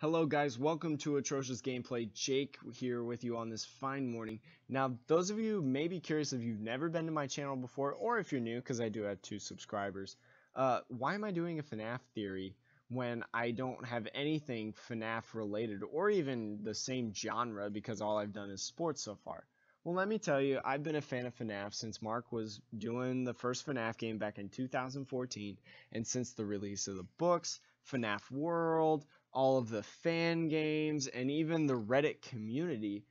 Hello guys, welcome to Atrocious Gameplay. Jake here with you on this fine morning. Now, those of you may be curious if you've never been to my channel before, or if you're new, because I do have two subscribers. Uh, why am I doing a FNAF theory when I don't have anything FNAF related, or even the same genre, because all I've done is sports so far? Well, let me tell you, I've been a fan of FNAF since Mark was doing the first FNAF game back in 2014, and since the release of the books, FNAF World, all of the fan games, and even the Reddit community,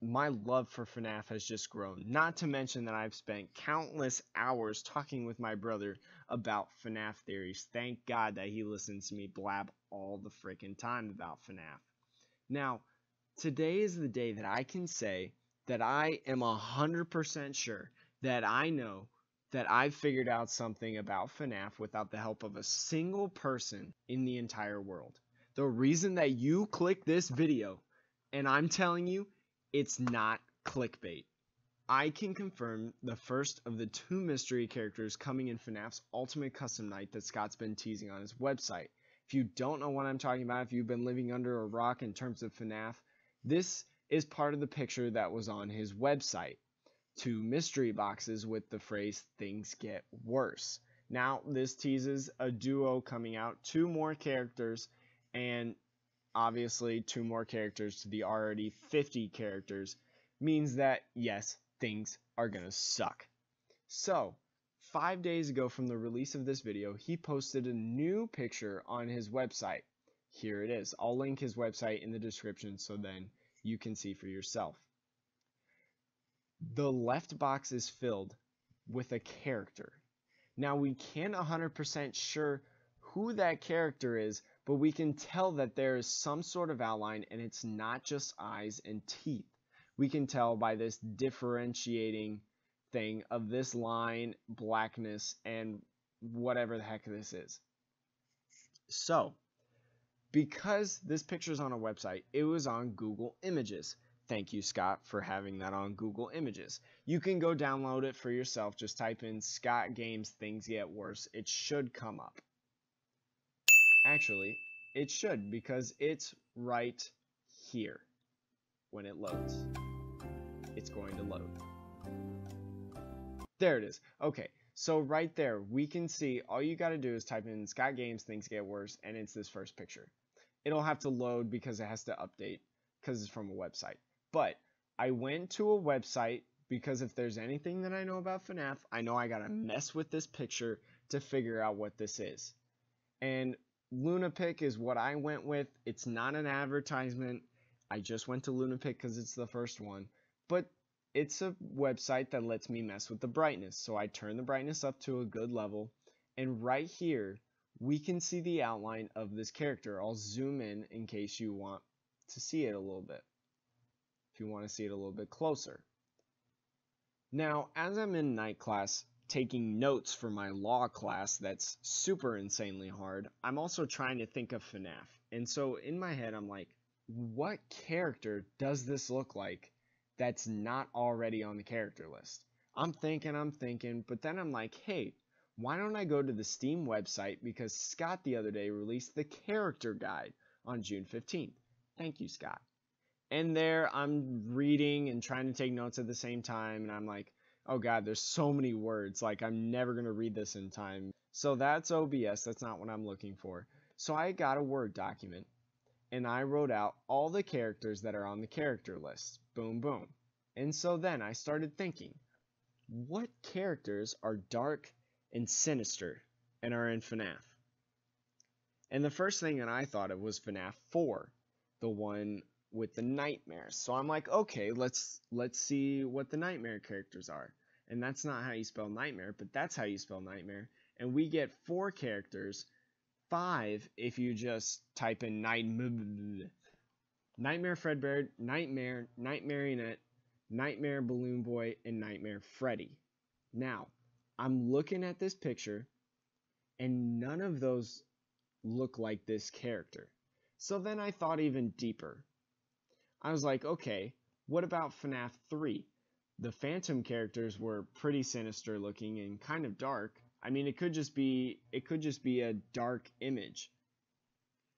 my love for FNAF has just grown. Not to mention that I've spent countless hours talking with my brother about FNAF theories. Thank God that he listens to me blab all the freaking time about FNAF. Now, today is the day that I can say that I am 100% sure that I know that I've figured out something about FNAF without the help of a single person in the entire world. The reason that you click this video, and I'm telling you, it's not clickbait. I can confirm the first of the two mystery characters coming in FNAF's Ultimate Custom Night that Scott's been teasing on his website. If you don't know what I'm talking about, if you've been living under a rock in terms of FNAF, this is part of the picture that was on his website two mystery boxes with the phrase things get worse. Now, this teases a duo coming out, two more characters, and obviously two more characters to the already 50 characters means that, yes, things are to suck. So, five days ago from the release of this video, he posted a new picture on his website. Here it is. I'll link his website in the description so then you can see for yourself the left box is filled with a character. Now we can't 100% sure who that character is, but we can tell that there is some sort of outline and it's not just eyes and teeth. We can tell by this differentiating thing of this line, blackness, and whatever the heck this is. So, because this picture is on a website, it was on Google Images. Thank you, Scott, for having that on Google Images. You can go download it for yourself. Just type in Scott Games Things Get Worse. It should come up. Actually, it should because it's right here when it loads. It's going to load. There it is. Okay, so right there, we can see all you got to do is type in Scott Games Things Get Worse, and it's this first picture. It'll have to load because it has to update because it's from a website. But I went to a website because if there's anything that I know about FNAF, I know I gotta mm-hmm. mess with this picture to figure out what this is. And Lunapic is what I went with. It's not an advertisement. I just went to Lunapic because it's the first one. But it's a website that lets me mess with the brightness. So I turn the brightness up to a good level. And right here, we can see the outline of this character. I'll zoom in in case you want to see it a little bit if you want to see it a little bit closer. Now, as I'm in night class taking notes for my law class that's super insanely hard, I'm also trying to think of FNAF. And so in my head, I'm like, what character does this look like that's not already on the character list? I'm thinking, I'm thinking, but then I'm like, hey, why don't I go to the Steam website because Scott the other day released the character guide on June 15th. Thank you, Scott. And there I'm reading and trying to take notes at the same time, and I'm like, oh god, there's so many words. Like, I'm never going to read this in time. So that's OBS. That's not what I'm looking for. So I got a Word document, and I wrote out all the characters that are on the character list. Boom, boom. And so then I started thinking, what characters are dark and sinister and are in FNAF? And the first thing that I thought of was FNAF 4, the one with the nightmares. So I'm like, okay, let's let's see what the nightmare characters are. And that's not how you spell nightmare, but that's how you spell nightmare. And we get four characters, five if you just type in nightmare, Nightmare Fredbear, Nightmare, Nightmarionette, Nightmare Balloon Boy, and Nightmare Freddy. Now, I'm looking at this picture, and none of those look like this character. So then I thought even deeper. I was like, okay, what about FNAF 3? The Phantom characters were pretty sinister looking and kind of dark. I mean, it could just be it could just be a dark image.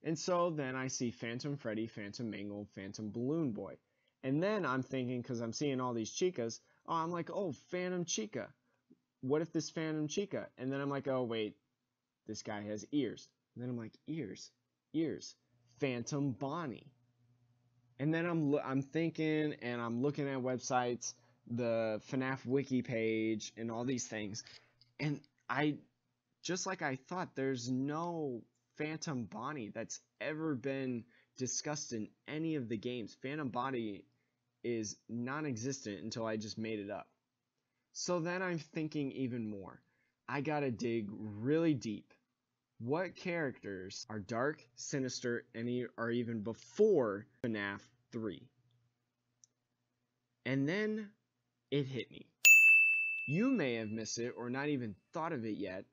And so then I see Phantom Freddy, Phantom Mangle, Phantom Balloon Boy. And then I'm thinking, because I'm seeing all these chicas, oh, I'm like, oh, Phantom Chica. What if this Phantom Chica? And then I'm like, oh, wait, this guy has ears. And then I'm like, ears, ears, Phantom Bonnie. And then I'm I'm thinking and I'm looking at websites, the FNAF wiki page, and all these things, and I just like I thought, there's no Phantom Bonnie that's ever been discussed in any of the games. Phantom Bonnie is non-existent until I just made it up. So then I'm thinking even more. I gotta dig really deep. What characters are dark, sinister, and are even before FNAF 3? And then it hit me. You may have missed it or not even thought of it yet,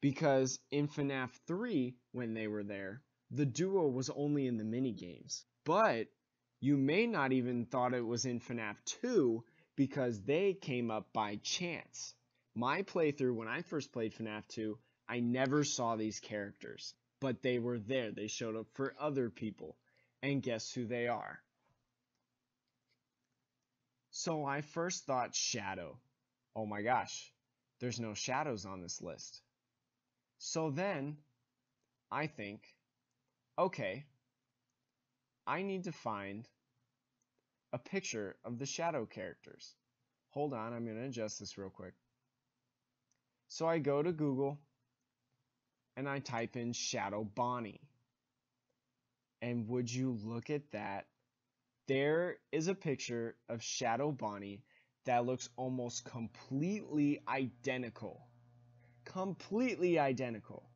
because in FNAF 3, when they were there, the duo was only in the mini games. But you may not even thought it was in FNAF 2 because they came up by chance. My playthrough, when I first played FNAF 2, I never saw these characters, but they were there. They showed up for other people. And guess who they are? So I first thought Shadow. Oh my gosh, there's no shadows on this list. So then I think, okay, I need to find a picture of the shadow characters. Hold on, I'm going to adjust this real quick. So I go to Google and I type in Shadow Bonnie. And would you look at that? There is a picture of Shadow Bonnie that looks almost completely identical. Completely identical.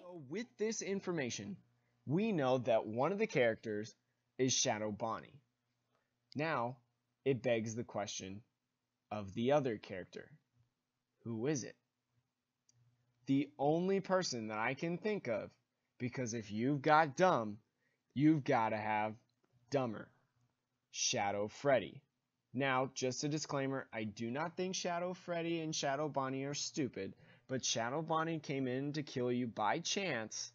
So with this information, we know that one of the characters is Shadow Bonnie. Now, it begs the question of the other character. Who is it? The only person that I can think of, because if you've got dumb, you've got to have dumber. Shadow Freddy. Now, just a disclaimer, I do not think Shadow Freddy and Shadow Bonnie are stupid, but Shadow Bonnie came in to kill you by chance,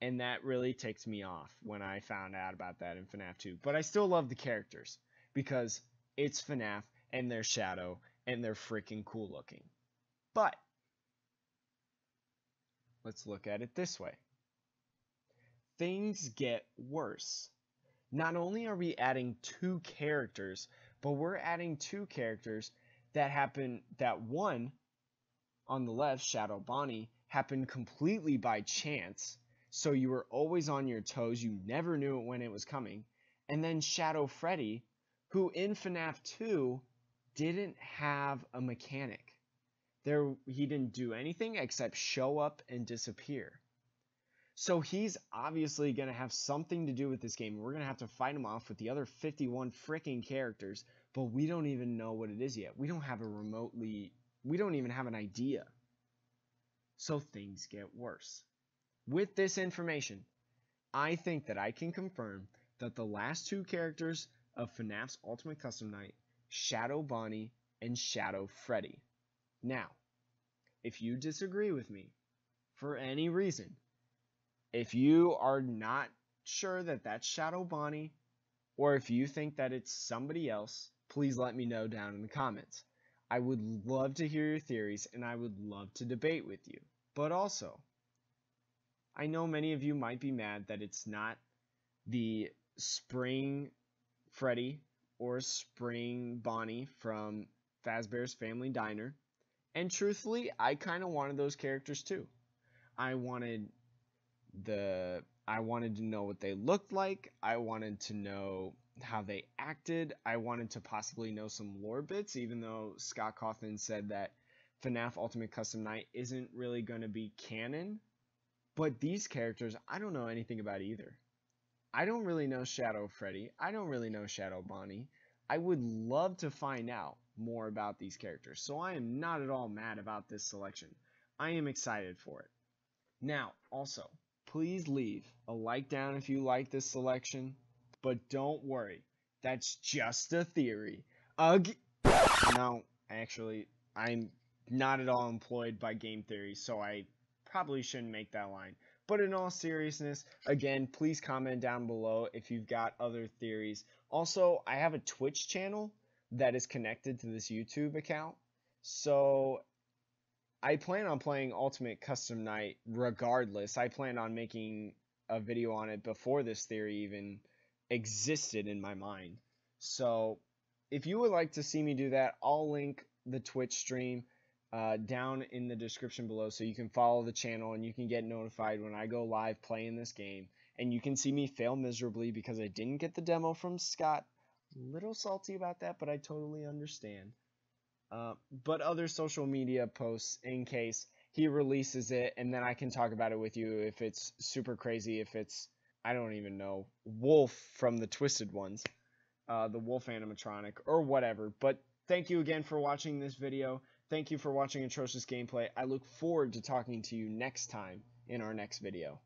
and that really ticked me off when I found out about that in FNAF 2. But I still love the characters, because it's FNAF, and they're Shadow, and they're freaking cool looking. But, let's look at it this way. Things get worse not only are we adding two characters, but we're adding two characters that happen that one on the left, Shadow Bonnie, happened completely by chance. So you were always on your toes, you never knew when it was coming. And then Shadow Freddy, who in FNAF 2 didn't have a mechanic. There he didn't do anything except show up and disappear. So he's obviously going to have something to do with this game. We're going to have to fight him off with the other 51 freaking characters, but we don't even know what it is yet. We don't have a remotely, we don't even have an idea. So things get worse. With this information, I think that I can confirm that the last two characters of FNAF's Ultimate Custom Night, Shadow Bonnie and Shadow Freddy. Now, if you disagree with me for any reason, if you are not sure that that's Shadow Bonnie, or if you think that it's somebody else, please let me know down in the comments. I would love to hear your theories and I would love to debate with you. But also, I know many of you might be mad that it's not the Spring Freddy or Spring Bonnie from Fazbear's Family Diner. And truthfully, I kind of wanted those characters too. I wanted the I wanted to know what they looked like. I wanted to know how they acted. I wanted to possibly know some lore bits, even though Scott Cawthon said that FNAF Ultimate Custom Night isn't really going to be canon. But these characters, I don't know anything about either. I don't really know Shadow Freddy. I don't really know Shadow Bonnie. I would love to find out more about these characters. So I am not at all mad about this selection. I am excited for it. Now, also, Please leave a like down if you like this selection, but don't worry, that's just a theory. Ugh. No, actually, I'm not at all employed by game theory, so I probably shouldn't make that line. But in all seriousness, again, please comment down below if you've got other theories. Also, I have a Twitch channel that is connected to this YouTube account. So I plan on playing Ultimate Custom Night regardless. I plan on making a video on it before this theory even existed in my mind. So if you would like to see me do that, I'll link the Twitch stream uh, down in the description below so you can follow the channel and you can get notified when I go live playing this game. And you can see me fail miserably because I didn't get the demo from Scott. Little salty about that, but I totally understand. Uh, but other social media posts in case he releases it and then I can talk about it with you if it's super crazy, if it's, I don't even know, Wolf from the Twisted Ones, uh, the Wolf animatronic, or whatever. But thank you again for watching this video. Thank you for watching Atrocious Gameplay. I look forward to talking to you next time in our next video.